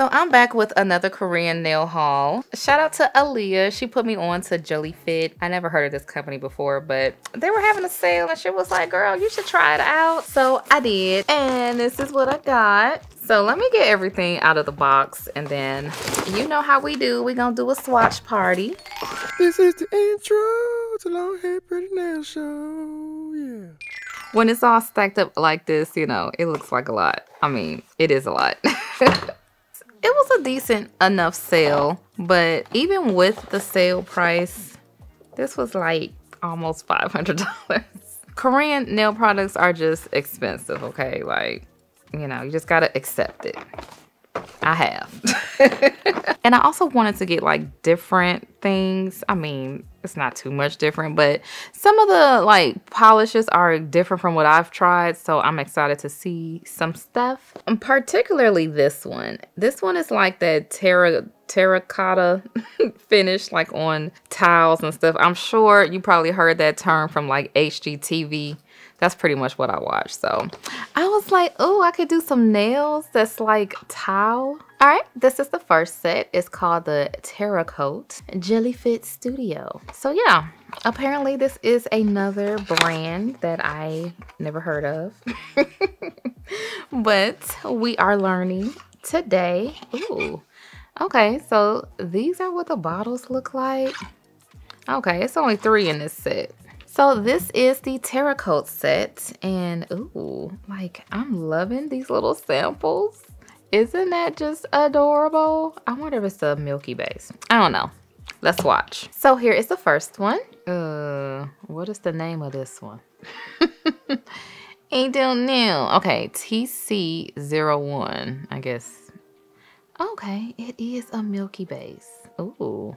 So I'm back with another Korean nail haul. Shout out to Aaliyah. She put me on to GellyFit. I never heard of this company before, but they were having a sale and she was like, girl, you should try it out. So I did. And this is what I got. So let me get everything out of the box and then you know how we do. We're gonna do a swatch party. This is the intro to Long Hair Pretty Nail Show. Yeah. When it's all stacked up like this, you know, it looks like a lot. I mean, it is a lot. it was a decent enough sale, but even with the sale price, this was like almost $500. Korean nail products are just expensive, okay? Like, you know, you just gotta accept it. I have. and I also wanted to get like different things. I mean, it's not too much different, but some of the like polishes are different from what I've tried. So I'm excited to see some stuff. And particularly this one. This one is like that terra terracotta finish like on tiles and stuff. I'm sure you probably heard that term from like HGTV that's pretty much what I watched. So I was like, oh, I could do some nails that's like towel. All right, this is the first set. It's called the Terracoat GellyFit Studio. So yeah, apparently this is another brand that I never heard of. but we are learning today. Ooh, okay, so these are what the bottles look like. Okay, it's only three in this set. So this is the Terracoat set. And ooh, like I'm loving these little samples. Isn't that just adorable? I wonder if it's a milky base. I don't know. Let's watch. So here is the first one. Uh, what is the name of this one? I don't. Okay, TC01, I guess. Okay, it is a milky base. Ooh.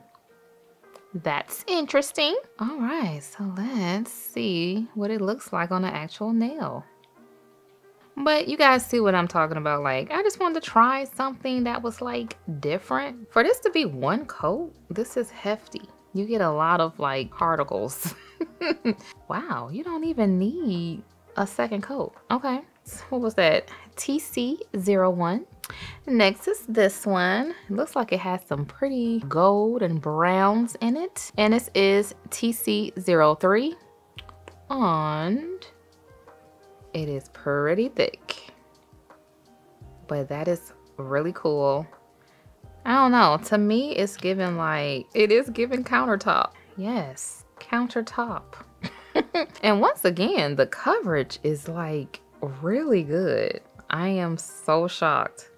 That's interesting. All right, so let's see what it looks like on an actual nail. But you guys see what I'm talking about. Like, I just wanted to try something that was like different. For this to be one coat, this is hefty. You get a lot of like particles. wow, you don't even need a second coat. Okay, so what was that? TC01. Next is this one. It looks like it has some pretty gold and browns in it. And this is TC03. And it is pretty thick. But that is really cool. I don't know. To me, it's giving like, it is giving countertop. Yes, countertop. and once again, the coverage is like really good. I am so shocked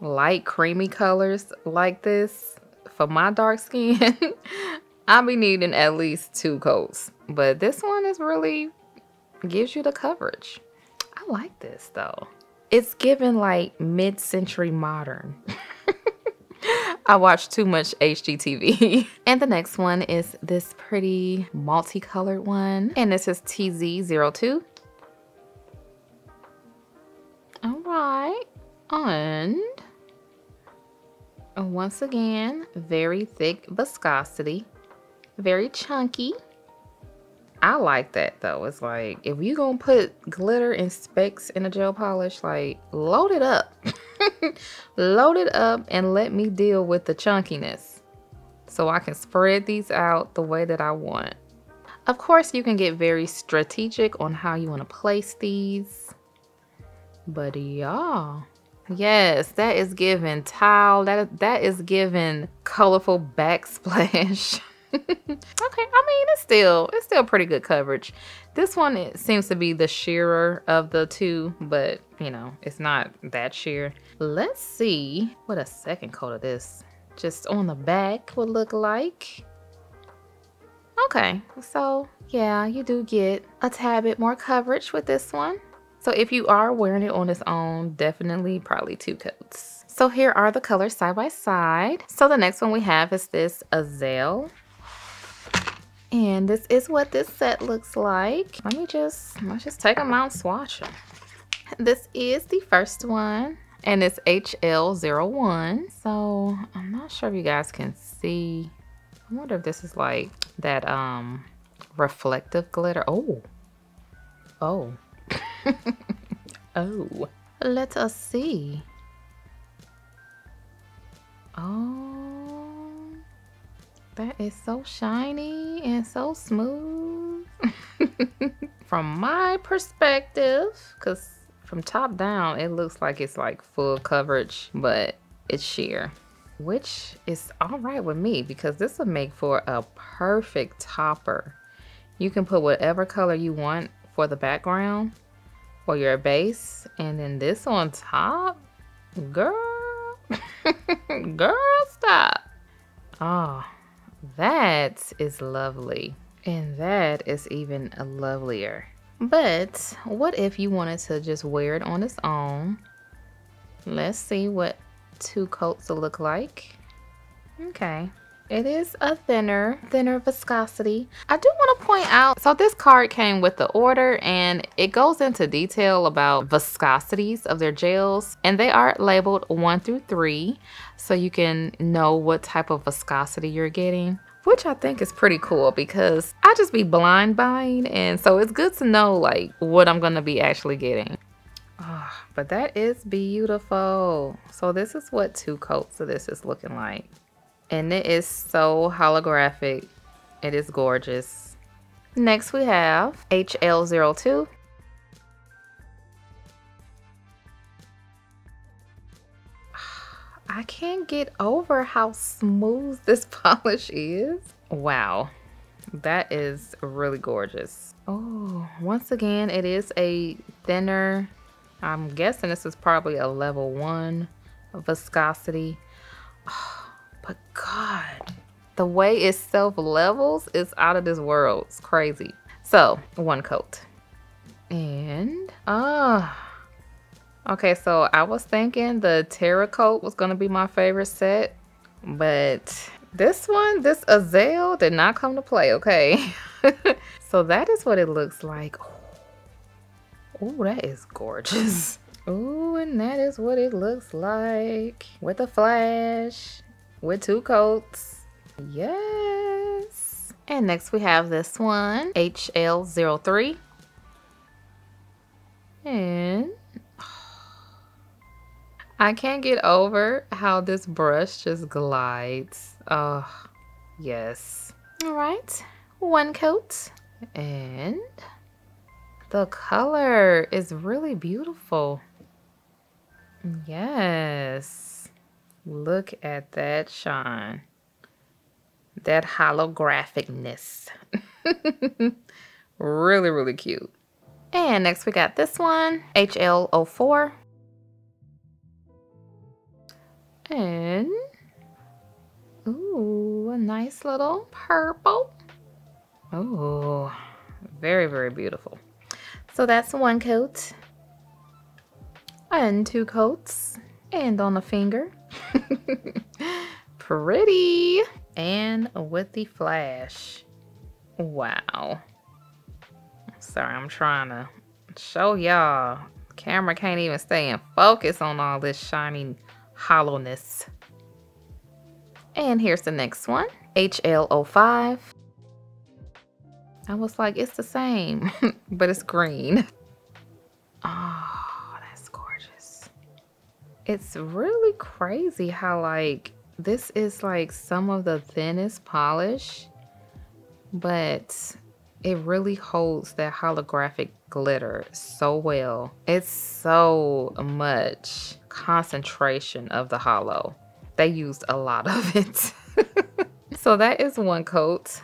light creamy colors like this for my dark skin, I'll be needing at least two coats. But this one is really gives you the coverage. I like this though. It's given like mid-century modern. I watch too much HGTV. and the next one is this pretty multicolored one. And this is TC02. All right. And Uh, once again, very thick viscosity, very chunky. I like that though. It's like, if you gonna put glitter and specks in a gel polish, like load it up. load it up and let me deal with the chunkiness so I can spread these out the way that I want. Of course, you can get very strategic on how you want to place these. But y'all, Yes, that is given tile. That that is given colorful backsplash. okay, I mean it's still it's still pretty good coverage. This one it seems to be the sheerer of the two, but you know it's not that sheer. Let's see what a second coat of this just on the back would look like. Okay, so yeah, you do get a tad bit more coverage with this one. So if you are wearing it on its own, definitely probably two coats. So here are the colors side by side. So the next one we have is this Azel. And this is what this set looks like. Let me just, let's just take them out and swatch them. This is the first one and it's HL01. So I'm not sure if you guys can see. I wonder if this is like that um reflective glitter. Oh, oh, oh, let us see. Oh, that is so shiny and so smooth. from my perspective, because from top down, it looks like it's like full coverage, but it's sheer, which is all right with me because this will make for a perfect topper. You can put whatever color you want for the background for your base, and then this on top, girl, girl, stop. Oh, that is lovely. And that is even lovelier. But what if you wanted to just wear it on its own? Let's see what two coats will look like. Okay. It is a thinner, thinner viscosity. I do want to point out, so this card came with the order and it goes into detail about viscosities of their gels and they are labeled one through three so you can know what type of viscosity you're getting which I think is pretty cool because I just be blind buying and so it's good to know like what I'm gonna be actually getting. Oh, but that is beautiful. So this is what two coats of this is looking like. And it is so holographic. It is gorgeous. Next we have HL02. I can't get over how smooth this polish is. Wow, that is really gorgeous. Oh, once again, it is a thinner, I'm guessing this is probably a level one viscosity. Oh, but God, the way it self levels is out of this world. It's crazy. So, one coat. And, ah. Oh, Okay, so I was thinking the Terracoat was going to be my favorite set, but this one, this Azel did not come to play, okay? so that is what it looks like. Oh, that is gorgeous. Oh, and that is what it looks like with a flash, with two coats. Yes. And next we have this one, HL03. And I can't get over how this brush just glides. Oh, yes. All right, one coat. And the color is really beautiful. Yes. Look at that shine. That holographicness. really, really cute. And next we got this one, HL04. And, ooh, a nice little purple. Oh, very, very beautiful. So that's one coat and two coats and on a finger. Pretty. And with the flash. Wow. Sorry, I'm trying to show y'all. Camera can't even stay in focus on all this shiny hollowness. And here's the next one, HL05. I was like, it's the same, but it's green. Oh. It's really crazy how like, this is like some of the thinnest polish, but it really holds that holographic glitter so well. It's so much concentration of the hollow. They used a lot of it. so that is one coat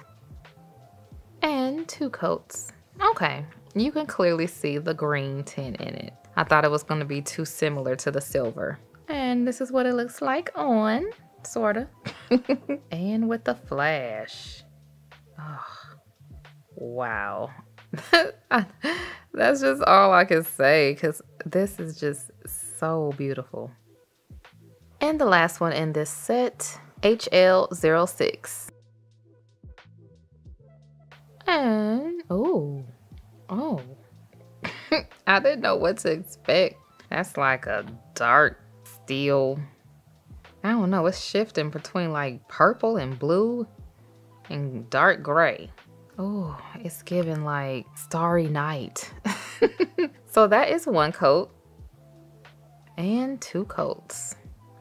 and two coats. Okay, you can clearly see the green tint in it. I thought it was going to be too similar to the silver. And this is what it looks like on, sort of. and with the flash. Oh, wow. That's just all I can say because this is just so beautiful. And the last one in this set, HL06. And, oh, oh. I didn't know what to expect. That's like a dark steel. I don't know, it's shifting between like purple and blue and dark gray. Oh, it's giving like starry night. so that is one coat and two coats.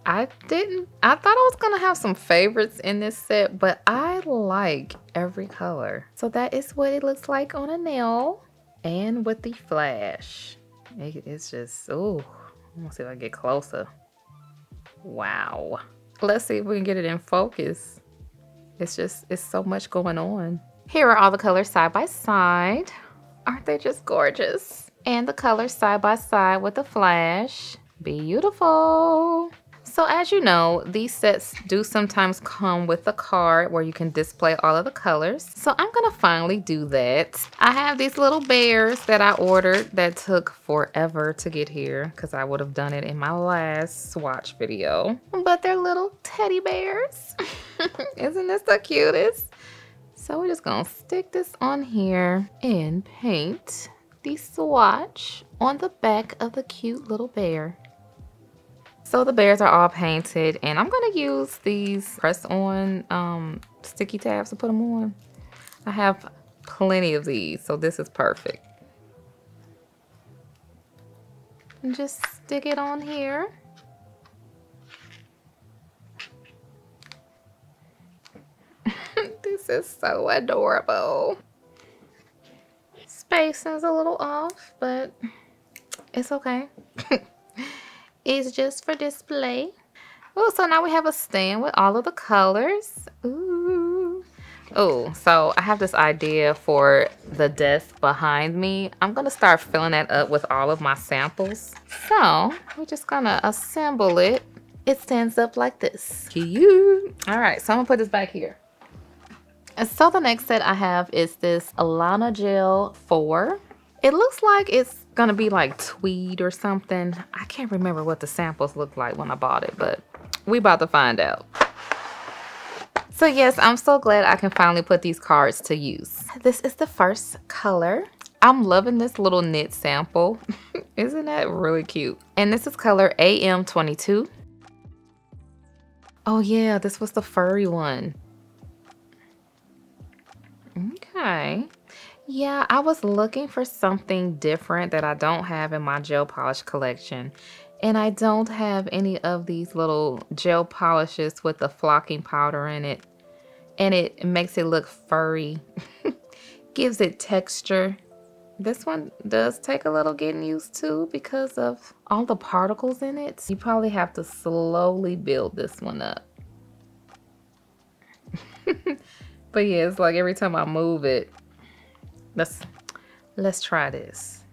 I didn't, I thought I was gonna have some favorites in this set, but I like every color. So that is what it looks like on a nail and with the flash. It's just, oh, let's see if I get closer. Wow. Let's see if we can get it in focus. It's just, it's so much going on. Here are all the colors side by side. Aren't they just gorgeous? And the colors side by side with the flash. Beautiful. So as you know, these sets do sometimes come with a card where you can display all of the colors. So I'm gonna finally do that. I have these little bears that I ordered that took forever to get here because I would have done it in my last swatch video. But they're little teddy bears. Isn't this the cutest? So we're just gonna stick this on here and paint the swatch on the back of the cute little bear. So the bears are all painted and I'm gonna use these press on um, sticky tabs to put them on. I have plenty of these, so this is perfect. And just stick it on here. this is so adorable. Spacing's a little off, but it's okay. is just for display. Oh, so now we have a stand with all of the colors. Ooh. Oh, so I have this idea for the desk behind me. I'm gonna start filling that up with all of my samples. So we're just gonna assemble it. It stands up like this. Cute. All right, so I'm gonna put this back here. And so the next set I have is this Alana Gel 4. It looks like it's gonna be like tweed or something. I can't remember what the samples looked like when I bought it, but we about to find out. So yes, I'm so glad I can finally put these cards to use. This is the first color. I'm loving this little knit sample. Isn't that really cute? And this is color AM22. Oh yeah, this was the furry one. Okay. Yeah, I was looking for something different that I don't have in my gel polish collection. And I don't have any of these little gel polishes with the flocking powder in it. And it makes it look furry. Gives it texture. This one does take a little getting used to because of all the particles in it. You probably have to slowly build this one up. but yeah, it's like every time I move it, let's let's try this.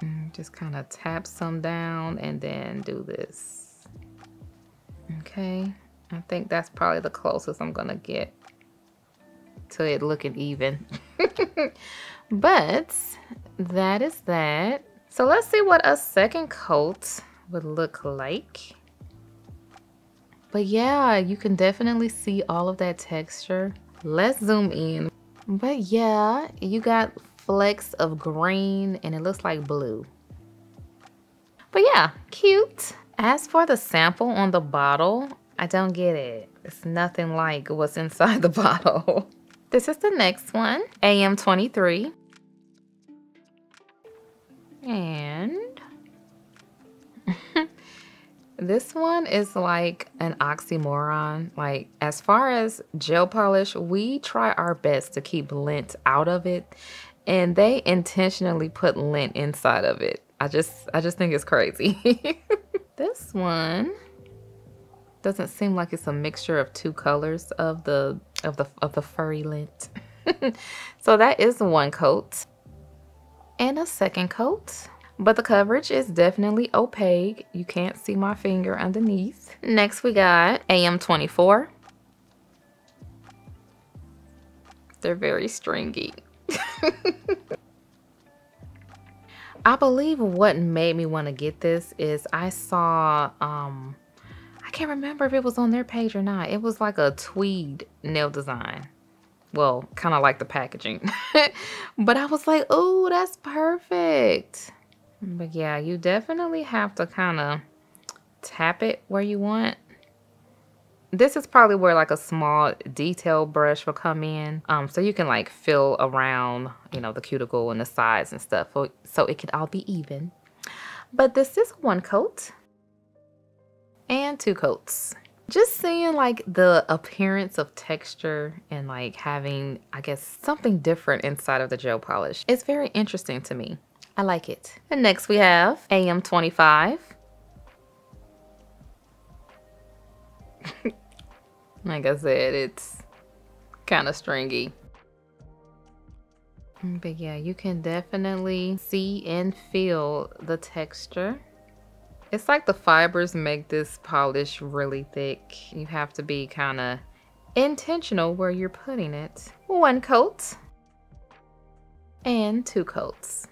Mm, just kind of tap some down and then do this. Okay, I think that's probably the closest I'm gonna get to it looking even. but that is that. So let's see what a second coat would look like. But yeah, you can definitely see all of that texture. Let's zoom in. But yeah, you got flecks of green and it looks like blue. But yeah, cute. As for the sample on the bottle, I don't get it. It's nothing like what's inside the bottle. This is the next one, AM23. And This one is like an oxymoron. Like, as far as gel polish, we try our best to keep lint out of it, and they intentionally put lint inside of it. I just, I just think it's crazy. this one doesn't seem like it's a mixture of two colors of the of the of the furry lint. so that is one coat and a second coat. But the coverage is definitely opaque. You can't see my finger underneath. Next we got AM24. They're very stringy. I believe what made me want to get this is I saw, um, I can't remember if it was on their page or not. It was like a tweed nail design. Well, kind of like the packaging. but I was like, oh, that's perfect. But yeah, you definitely have to kind of tap it where you want. This is probably where like a small detail brush will come in. Um, so you can like fill around, you know, the cuticle and the sides and stuff. So, so it can all be even. But this is one coat. and two coats. Just seeing like the appearance of texture and like having, I guess, something different inside of the gel polish. It's very interesting to me. I like it. And next we have AM25. like I said, it's kind of stringy. But yeah, you can definitely see and feel the texture. It's like the fibers make this polish really thick. You have to be kind of intentional where you're putting it. One coat and two coats.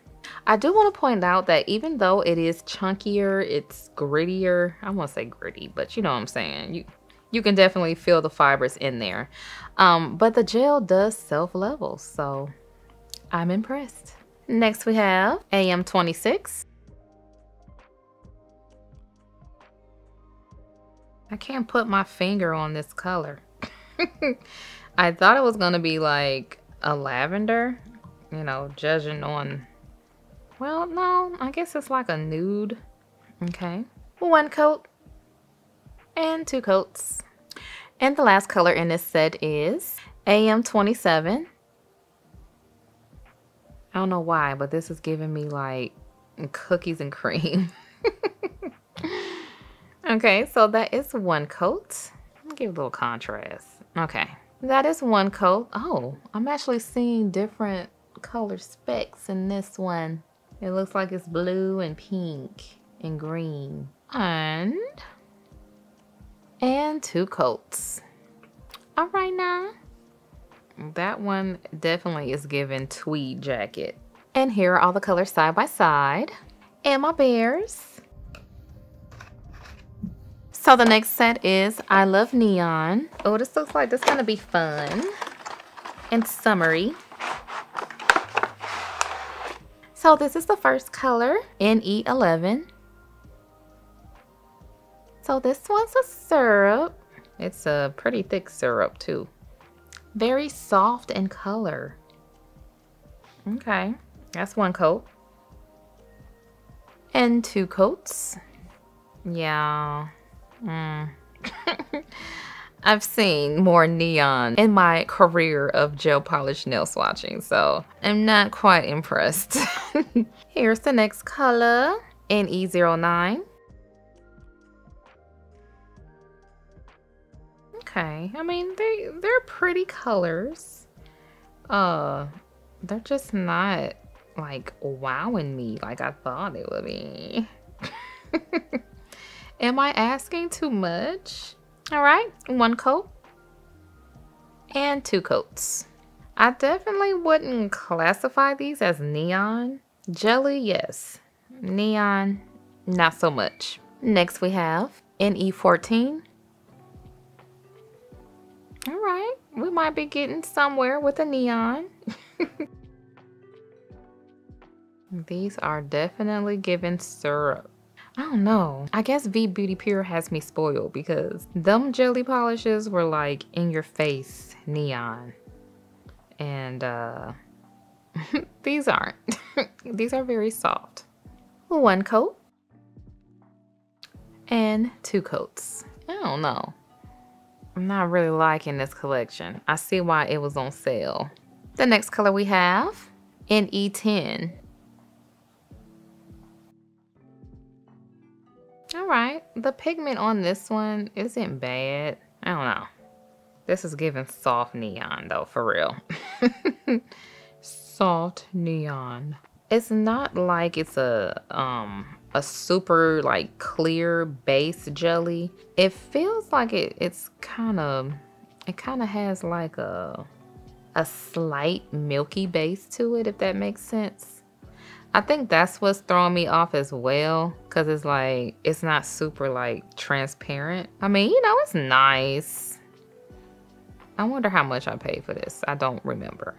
I do want to point out that even though it is chunkier, it's grittier. I won't say gritty, but you know what I'm saying. You you can definitely feel the fibers in there. Um, but the gel does self-level, so I'm impressed. Next we have AM26. I can't put my finger on this color. I thought it was going to be like a lavender, you know, judging on, well, no, I guess it's like a nude. Okay. One coat and two coats. And the last color in this set is AM27. I don't know why, but this is giving me like cookies and cream. okay, so that is one coat. Give a little contrast. Okay, that is one coat. Oh, I'm actually seeing different color specks in this one. It looks like it's blue and pink and green. And, and two coats. All right now. That one definitely is given tweed jacket. And here are all the colors side by side. And my bears. So the next set is I Love Neon. Oh, this looks like this is gonna be fun and summery. So this is the first color, NE11. So this one's a syrup. It's a pretty thick syrup too. Very soft in color. Okay, that's one coat. And two coats. Yeah. Mm. I've seen more neon in my career of gel polish nail swatching, so I'm not quite impressed. Here's the next color, NE09. Okay, I mean they they're pretty colors. Uh, they're just not like wowing me like I thought it would be. Am I asking too much? All right, one coat and two coats. I definitely wouldn't classify these as neon. Jelly, yes. Neon, not so much. Next we have NE14 all right, we might be getting somewhere with a neon. These are definitely giving syrup. I don't know. I guess V Beauty Pure has me spoiled because them jelly polishes were like in your face neon. And uh these aren't. these are very soft. One coat and two coats. I don't know. I'm not really liking this collection. I see why it was on sale. The next color we have, NE10. All right, the pigment on this one isn't bad. I don't know. This is giving soft neon though, for real. soft neon. It's not like it's a um a super like clear base jelly. It feels like it it's kind of it kind of has like a a slight milky base to it if that makes sense. I think that's what's throwing me off as well cuz it's like it's not super like transparent. I mean, you know, it's nice. I wonder how much I paid for this. I don't remember.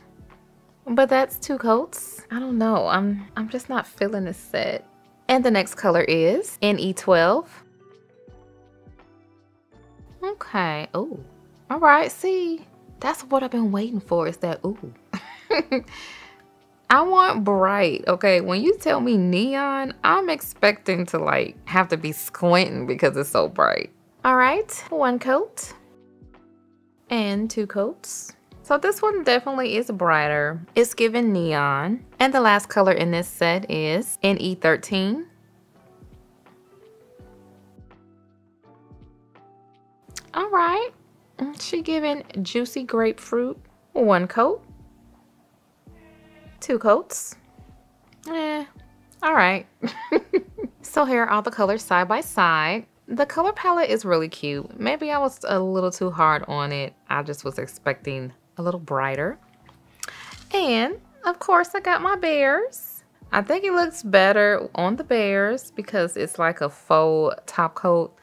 But that's two coats. I don't know. I'm I'm just not feeling this set. And the next color is NE12. Okay. Oh. All right. See, that's what I've been waiting for is that ooh. I want bright, okay? When you tell me neon, I'm expecting to like have to be squinting because it's so bright. All right, one coat and two coats. So this one definitely is brighter. It's given neon. And the last color in this set is NE13. All right, she giving juicy grapefruit one coat, two coats. Eh, all right. so here are all the colors side by side. The color palette is really cute. Maybe I was a little too hard on it. I just was expecting a little brighter. And of course I got my bears. I think it looks better on the bears because it's like a faux top coat.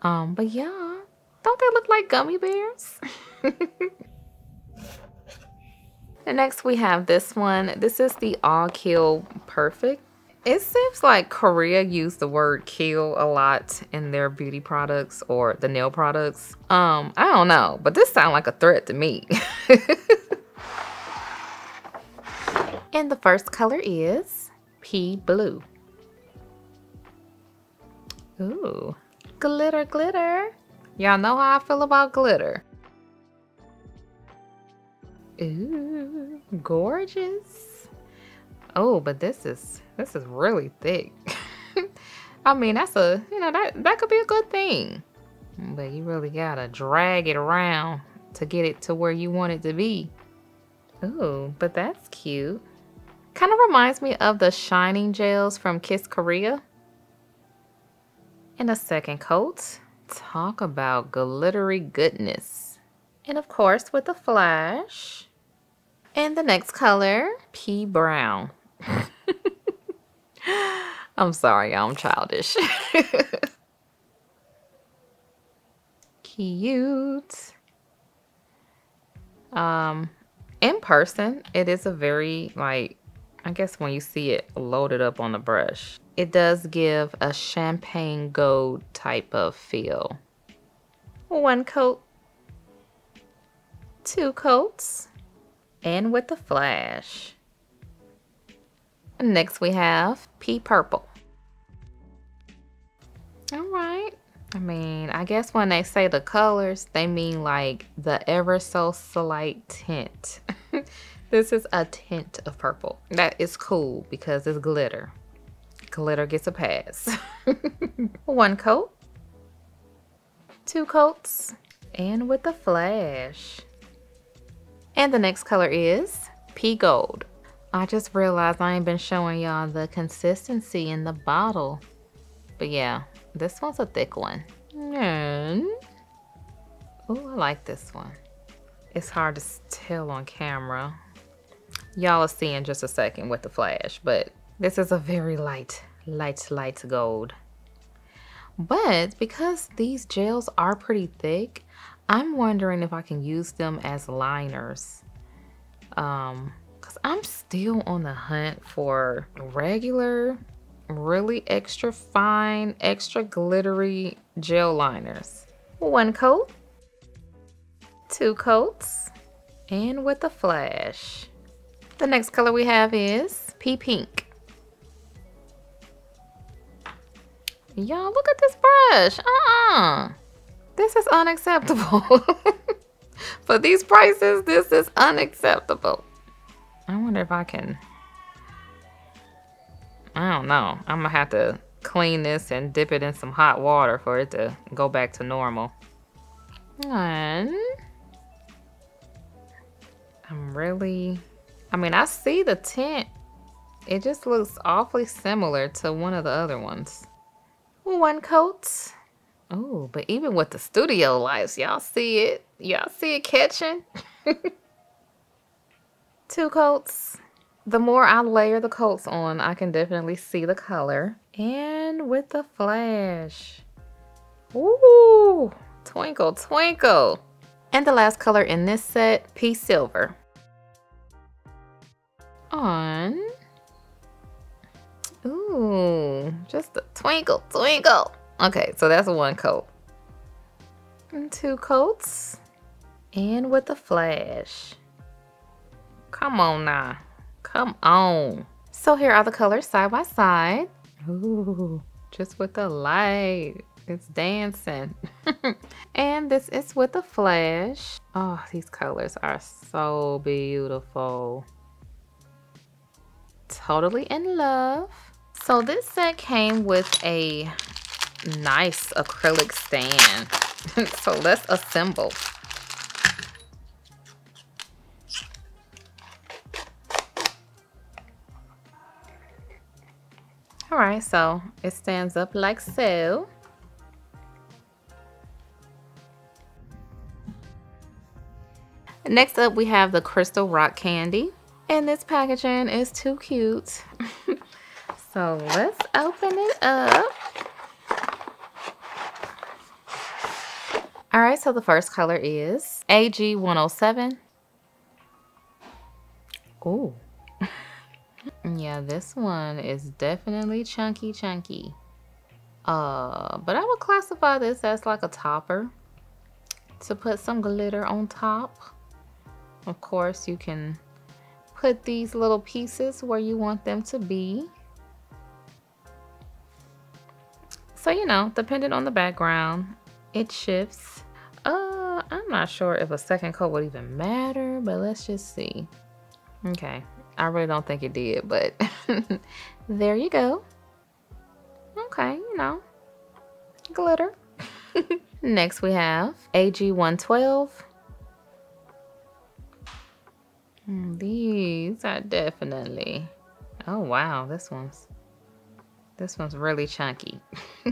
Um, but yeah, don't they look like gummy bears? and next we have this one. This is the All Kill Perfect. It seems like Korea used the word kill a lot in their beauty products or the nail products. Um, I don't know, but this sounds like a threat to me. and the first color is pea blue. Ooh, glitter, glitter. Y'all know how I feel about glitter. Ooh, gorgeous. Oh, but this is this is really thick. I mean, that's a, you know, that, that could be a good thing. But you really gotta drag it around to get it to where you want it to be. Ooh, but that's cute. Kind of reminds me of the shining gels from Kiss Korea. And a second coat. Talk about glittery goodness. And of course with the flash. And the next color, pea brown. I'm sorry, I'm childish. Cute. Um, in person, it is a very, like, I guess when you see it loaded up on the brush, it does give a champagne gold type of feel. One coat, two coats, and with the flash. Next we have pea purple. All right. I mean, I guess when they say the colors, they mean like the ever so slight tint. this is a tint of purple. That is cool because it's glitter. Glitter gets a pass. One coat, two coats, and with the flash. And the next color is pea gold. I just realized I ain't been showing y'all the consistency in the bottle. But yeah, this one's a thick one. And, oh, I like this one. It's hard to tell on camera. Y'all will see in just a second with the flash, but this is a very light, light, light gold. But because these gels are pretty thick, I'm wondering if I can use them as liners. Um, because I'm still on the hunt for regular, really extra fine, extra glittery gel liners. One coat, two coats, and with a flash. The next color we have is pea pink. Y'all, look at this brush. Uh-uh. This is unacceptable. For these prices, this is unacceptable. I wonder if I can... I don't know. I'm gonna have to clean this and dip it in some hot water for it to go back to normal. And... I'm really... I mean, I see the tint. It just looks awfully similar to one of the other ones. One coat. Oh, but even with the studio lights, y'all see it? Y'all see it catching? two coats. The more I layer the coats on, I can definitely see the color. And with the flash. Ooh, twinkle, twinkle. And the last color in this set, pea silver. On. Ooh, just a twinkle, twinkle. Okay, so that's one coat. And two coats. And with a flash. Come on now. Come on. So here are the colors side by side. Ooh, just with the light. It's dancing. and this is with a flash. Oh, these colors are so beautiful. Totally in love. So this set came with a nice acrylic stand. so let's assemble. All right, so it stands up like so. Next up, we have the Crystal Rock Candy. And this packaging is too cute. so let's open it up. All right, so the first color is AG107. Oh. yeah, this one is definitely chunky chunky. Uh, but I would classify this as like a topper to put some glitter on top. Of course, you can put these little pieces where you want them to be. So, you know, depending on the background, it shifts. Uh, I'm not sure if a second coat would even matter, but let's just see. Okay, I really don't think it did, but there you go. Okay, you know, glitter. Next we have AG112. Mm, these are definitely. Oh wow, this one's this one's really chunky.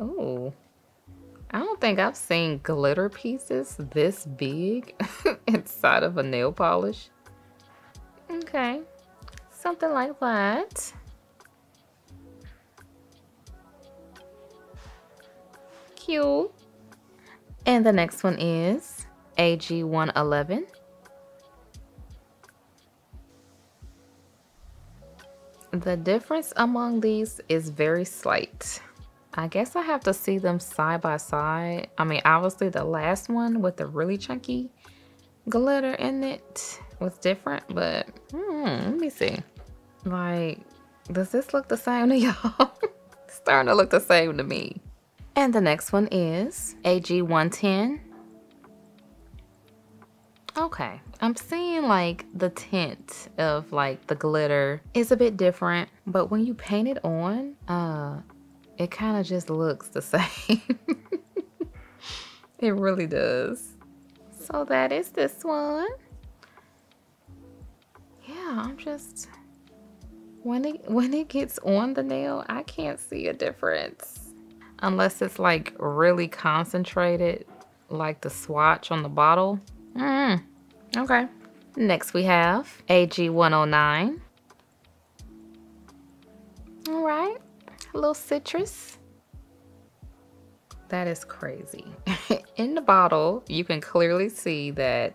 oh. I don't think I've seen glitter pieces this big inside of a nail polish. Okay. Something like that. Cute. And the next one is AG111. The difference among these is very slight. I guess I have to see them side by side. I mean, obviously the last one with the really chunky glitter in it was different, but hmm, let me see. Like, does this look the same to y'all? starting to look the same to me. And the next one is AG110. Okay, I'm seeing like the tint of like the glitter is a bit different, but when you paint it on, uh, it kind of just looks the same. it really does. So that is this one. Yeah, I'm just when it when it gets on the nail, I can't see a difference unless it's like really concentrated like the swatch on the bottle. Mm, okay. Next we have AG109. A little citrus. That is crazy. In the bottle, you can clearly see that,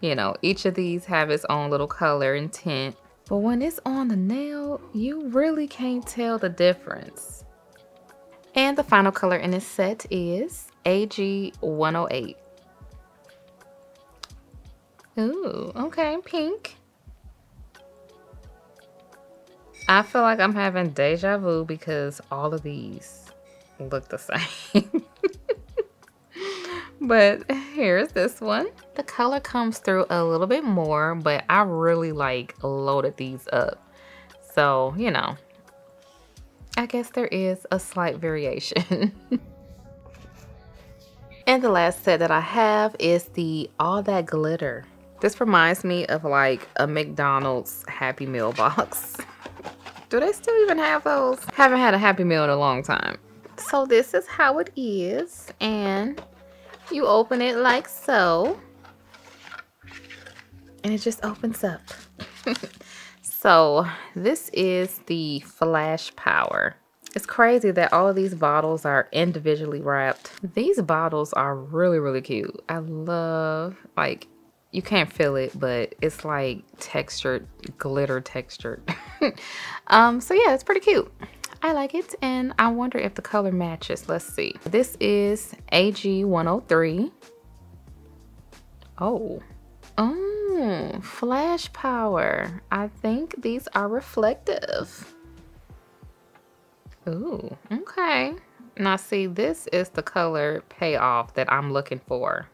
you know, each of these have its own little color and tint. But when it's on the nail, you really can't tell the difference. And the final color in this set is AG108. Ooh, okay, pink. I feel like I'm having deja vu because all of these look the same. but here's this one. The color comes through a little bit more, but I really like loaded these up. So, you know, I guess there is a slight variation. and the last set that I have is the All That Glitter. This reminds me of like a McDonald's Happy Meal box. Do they still even have those? Haven't had a Happy Meal in a long time. So this is how it is. And you open it like so. And it just opens up. so this is the Flash Power. It's crazy that all of these bottles are individually wrapped. These bottles are really, really cute. I love, like, you can't feel it, but it's like textured, glitter textured. um, so yeah, it's pretty cute. I like it and I wonder if the color matches. Let's see. This is AG103. Oh. Hmm, flash power. I think these are reflective. Ooh, okay. Now see, this is the color payoff that I'm looking for.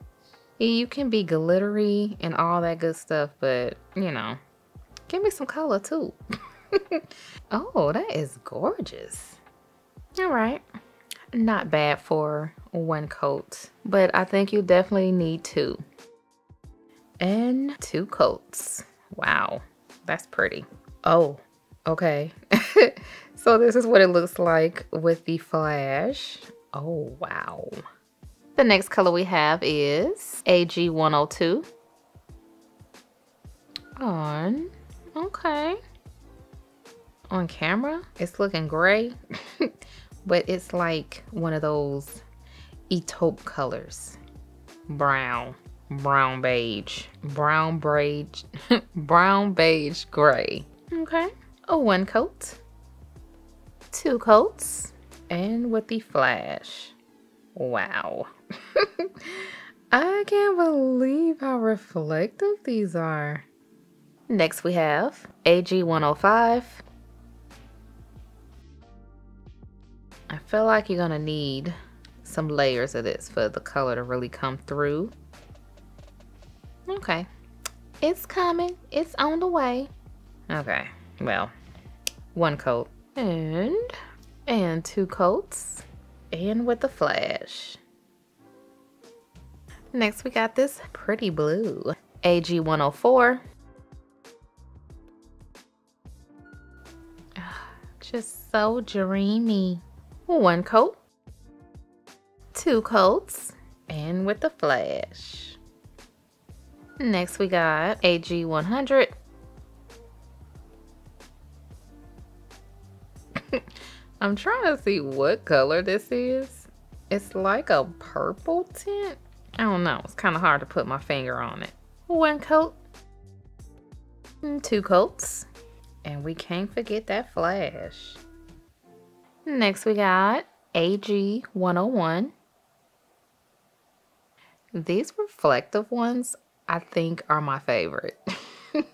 You can be glittery and all that good stuff, but you know, give me some color too. oh, that is gorgeous. All right. Not bad for one coat, but I think you definitely need two. And two coats. Wow, that's pretty. Oh, okay. so this is what it looks like with the flash. Oh, wow. The next color we have is AG102. On, okay. On camera, it's looking gray, but it's like one of those taupe colors. Brown, brown beige, brown beige, brown beige gray. Okay, a one coat, two coats, and with the flash. Wow. I can't believe how reflective these are. Next we have AG105. I feel like you're gonna need some layers of this for the color to really come through. Okay, it's coming, it's on the way. Okay, well, one coat and, and two coats and with the flash. Next we got this pretty blue, AG104. Just so dreamy. One coat, two coats, and with the flash. Next we got AG100. I'm trying to see what color this is. It's like a purple tint. I don't know. It's kind of hard to put my finger on it. One coat, And two coats, and we can't forget that flash. Next we got AG101. These reflective ones I think are my favorite.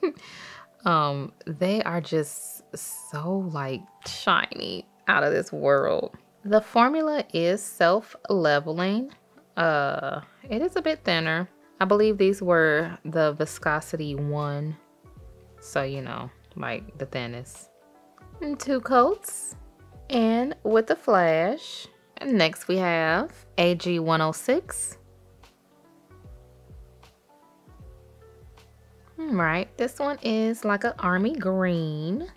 um, they are just so like shiny out of this world. The formula is self-leveling. Uh, it is a bit thinner. I believe these were the viscosity one. So, you know, like the thinnest. And two coats. And with the flash. And next we have AG106. Right, this one is like an army green.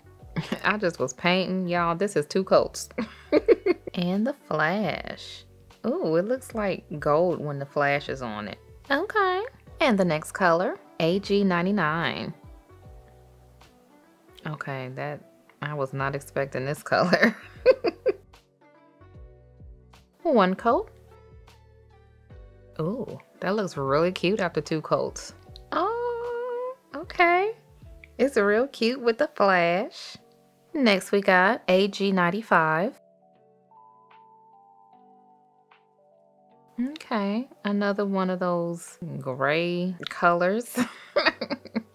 I just was painting, y'all. This is two coats. and the flash. Ooh, it looks like gold when the flash is on it. Okay. And the next color, AG99. Okay, that, I was not expecting this color. One coat. Ooh, that looks really cute after two coats. Oh, okay. It's real cute with the flash. Next we got AG95. Okay, another one of those gray colors.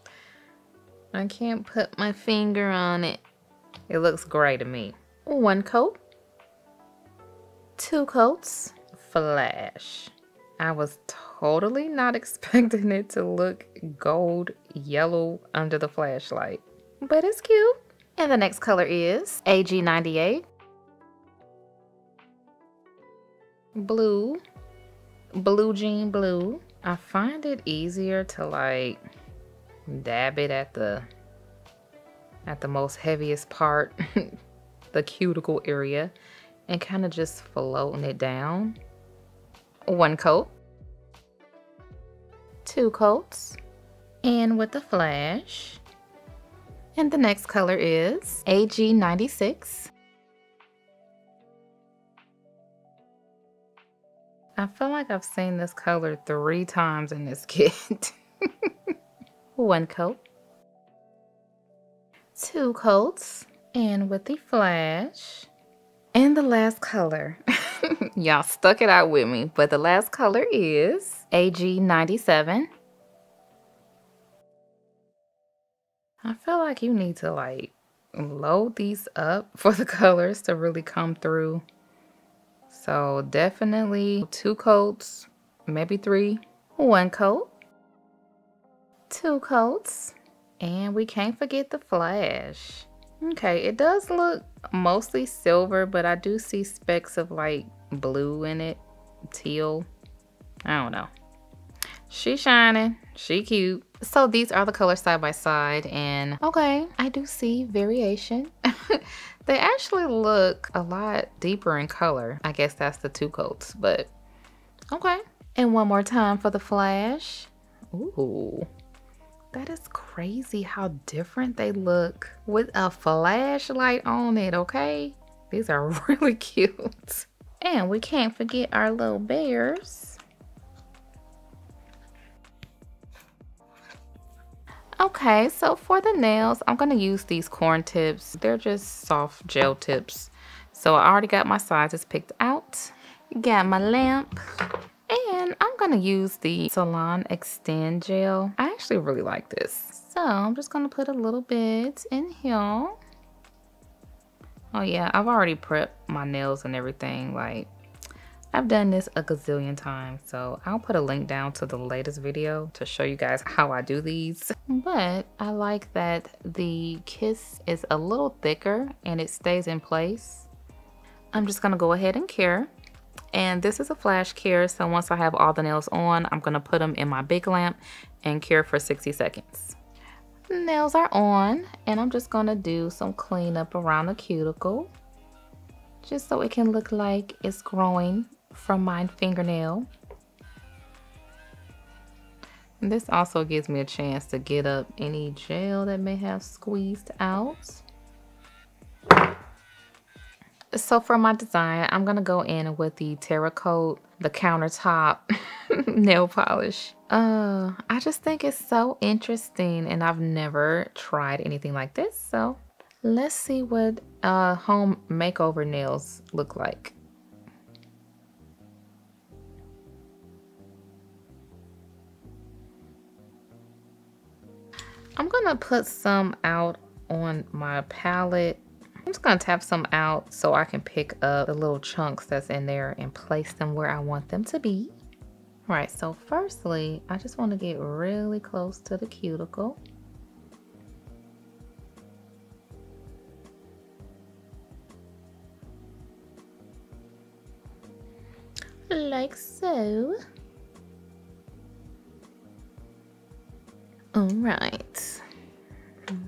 I can't put my finger on it. It looks gray to me. One coat, two coats, flash. I was totally not expecting it to look gold yellow under the flashlight, but it's cute. And the next color is AG98. Blue. Blue jean blue. I find it easier to like dab it at the at the most heaviest part, the cuticle area, and kind of just floating it down. One coat. Two coats. And with the flash. And the next color is AG96. I feel like I've seen this color three times in this kit. One coat. Two coats. And with the flash. And the last color. Y'all stuck it out with me. But the last color is AG97. I feel like you need to like load these up for the colors to really come through. So definitely two coats, maybe three. One coat, two coats, and we can't forget the flash. Okay, it does look mostly silver, but I do see specks of like blue in it, teal. I don't know. She shining, she cute. So these are the colors side by side and okay, I do see variation. they actually look a lot deeper in color. I guess that's the two coats, but okay. And one more time for the flash. Ooh, that is crazy how different they look with a flashlight on it, okay? These are really cute. And we can't forget our little bears. Okay, so for the nails, I'm gonna use these corn tips. They're just soft gel tips. So I already got my sizes picked out. Got my lamp. And I'm gonna use the Salon Extend Gel. I actually really like this. So I'm just gonna put a little bit in here. Oh yeah, I've already prepped my nails and everything. Like I've done this a gazillion times, so I'll put a link down to the latest video to show you guys how I do these. But I like that the kiss is a little thicker and it stays in place. I'm just gonna go ahead and cure. And this is a flash cure, so once I have all the nails on, I'm gonna put them in my big lamp and cure for 60 seconds. Nails are on, and I'm just gonna do some cleanup around the cuticle just so it can look like it's growing from my fingernail. And this also gives me a chance to get up any gel that may have squeezed out. So for my design, I'm going to go in with the Terra Coat, the countertop nail polish. Uh, I just think it's so interesting and I've never tried anything like this. So let's see what uh, home makeover nails look like. I'm gonna put some out on my palette. I'm just gonna tap some out so I can pick up the little chunks that's in there and place them where I want them to be. All right, so firstly, I just wanna get really close to the cuticle. Like so. All right.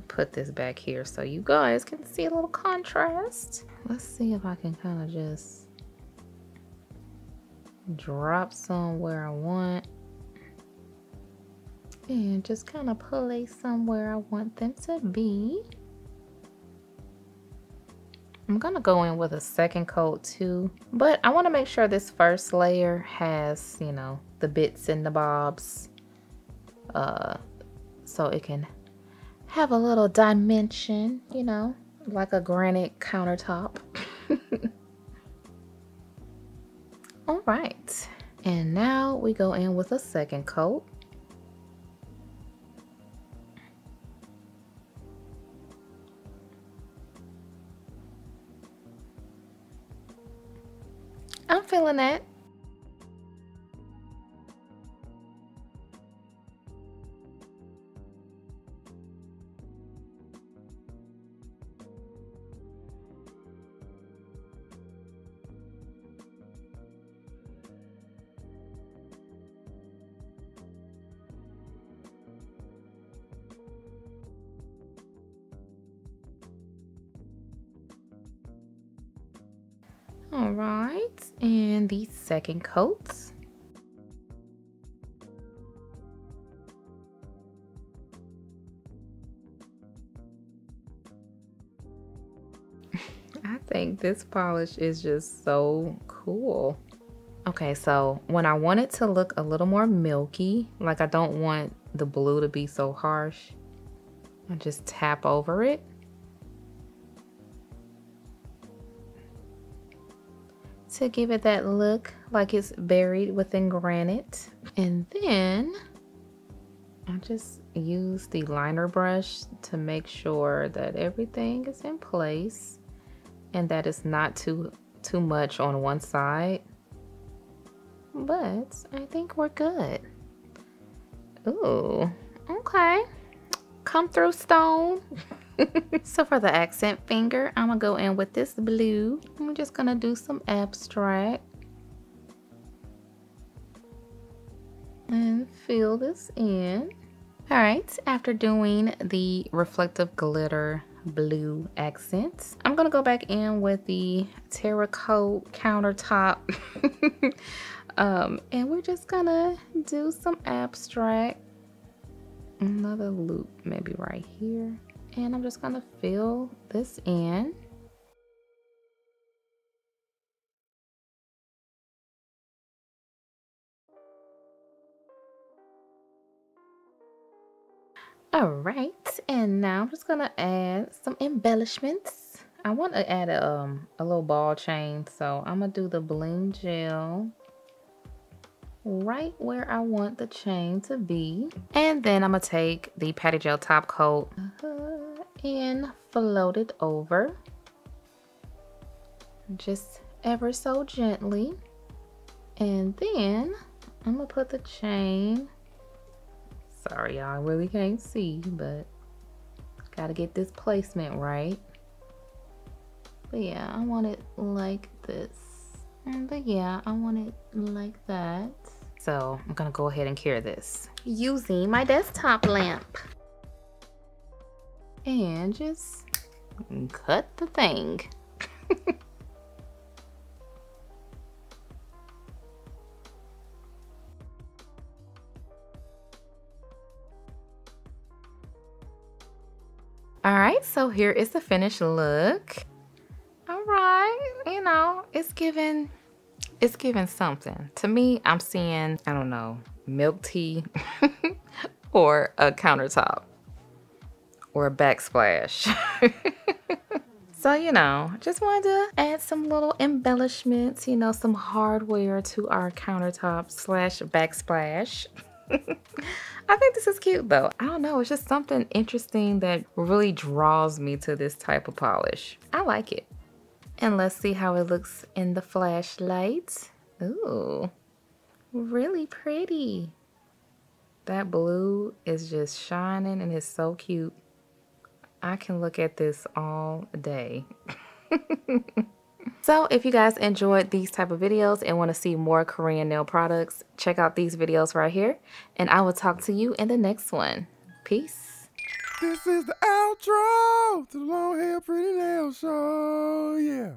Put this back here so you guys can see a little contrast. Let's see if I can kind of just drop some where I want. And just kind of place some where I want them to be. I'm gonna go in with a second coat too, but I wanna make sure this first layer has, you know, the bits and the bobs. Uh, so it can have a little dimension, you know, like a granite countertop. All right, and now we go in with a second coat. I'm feeling that. All right, and the second coat. I think this polish is just so cool. Okay, so when I want it to look a little more milky, like I don't want the blue to be so harsh, I just tap over it. To give it that look like it's buried within granite. And then I just use the liner brush to make sure that everything is in place and that it's not too too much on one side. But I think we're good. Ooh, okay. Come through stone. so for the accent finger, I'm gonna go in with this blue. I'm just gonna do some abstract. And fill this in. All right, after doing the reflective glitter blue accents, I'm gonna go back in with the terracotta countertop. um, and we're just gonna do some abstract. Another loop maybe right here. And I'm just gonna fill this in. All right, and now I'm just gonna add some embellishments. I want to add a, um, a little ball chain, so I'm gonna do the bling gel right where I want the chain to be. And then I'm gonna take the patty gel top coat uh, and float it over. Just ever so gently. And then I'm gonna put the chain Sorry, y'all really can't see, but gotta get this placement right. But yeah, I want it like this. Mm, but yeah, I want it like that. So I'm gonna go ahead and cure this using my desktop lamp. And just cut the thing. All right, so here is the finished look. All right, you know, it's giving, it's giving something. To me, I'm seeing, I don't know, milk tea or a countertop or a backsplash. so, you know, just wanted to add some little embellishments, you know, some hardware to our countertop slash backsplash. I think this is cute though. I don't know, it's just something interesting that really draws me to this type of polish. I like it. And let's see how it looks in the flashlight. Ooh, really pretty. That blue is just shining and it's so cute. I can look at this all day. So if you guys enjoyed these type of videos and want to see more Korean nail products, check out these videos right here. And I will talk to you in the next one. Peace. This is the outro to the Long Hair Pretty Nail Show. Yeah.